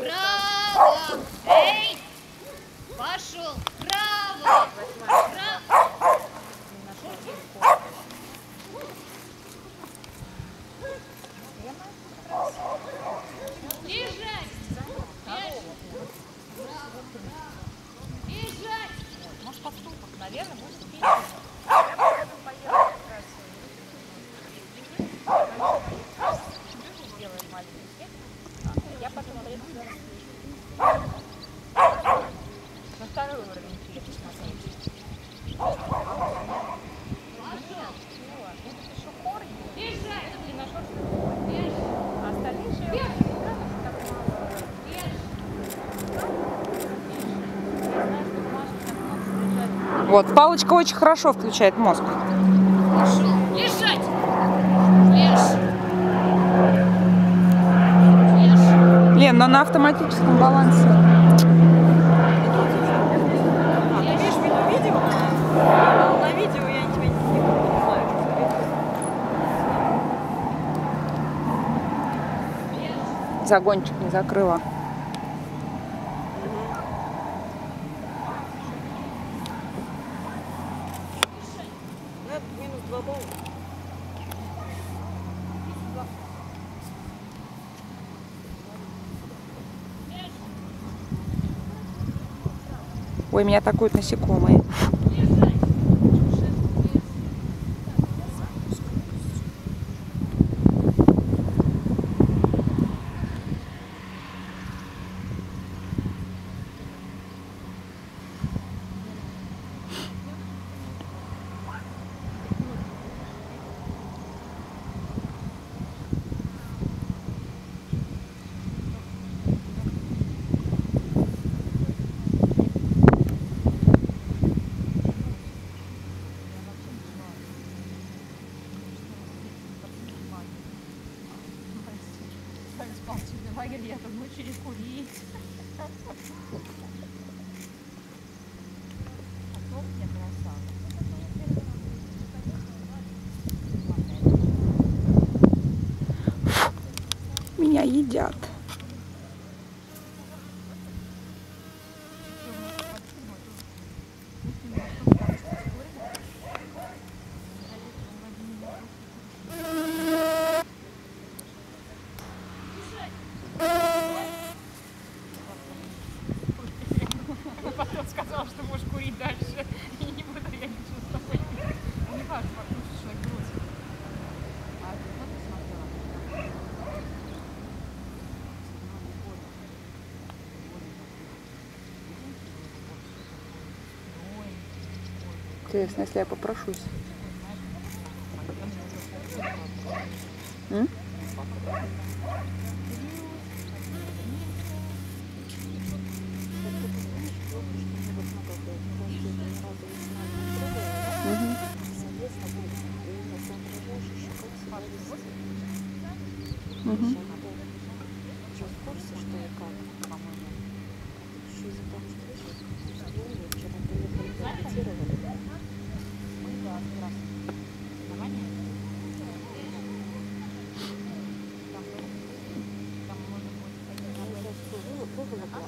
Право, эй! Пошел, право, право. Oh! Вот, палочка очень хорошо включает мозг. Лен, но на автоматическом балансе. А, ты имеешь в виду видео? Ну, На видео я тебя не, не понимаю. Загончик не закрыла. Ну, это минус 2 балла. Ой, меня атакуют насекомые. Я там учили курить. А Потом сказал, что можешь курить дальше. И не буду я ничего с тобой. Не важно, человек бросит. А вот посмотрела? Интересно, если я попрошусь. М?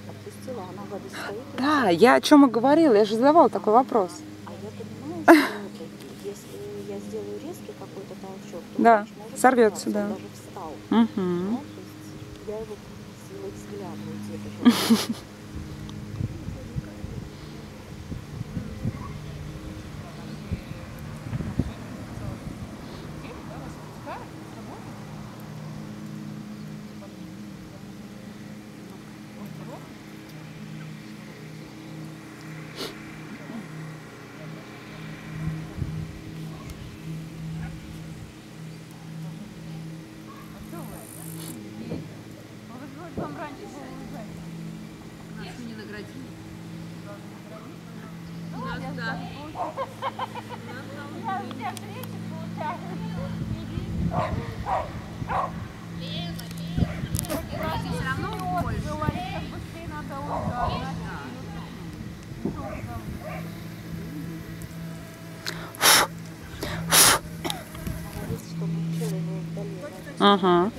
Отпустила, она воды стоит. Да, я о чем и говорила, я же задавала такой вопрос. А я понимаю, что если я сделаю резкий какой-то толчок, то Да, сорвется, да. даже встал. Угу. Я его силой взгляда градит. У нас, да. У нас там встречи получается. Лена, Лена. Все равно больше. Быстрее надо ударить. Ага.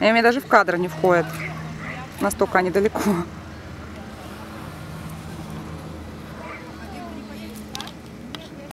И они даже в кадр не входит, Настолько они далеко.